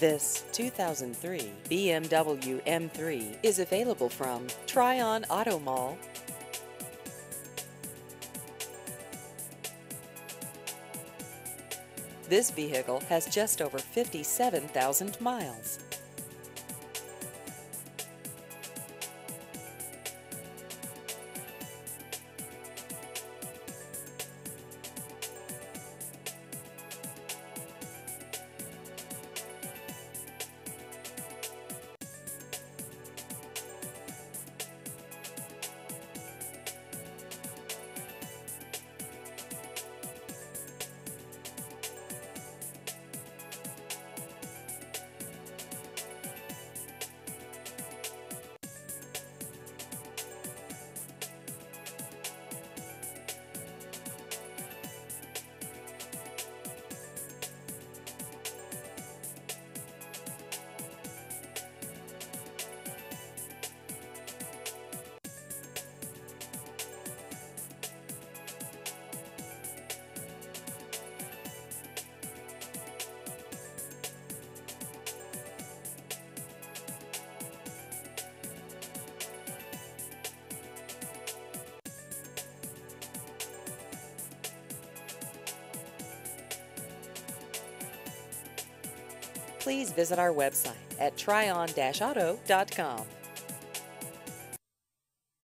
This 2003 BMW M3 is available from Tryon Auto Mall. This vehicle has just over 57,000 miles. Please visit our website at tryon-auto.com.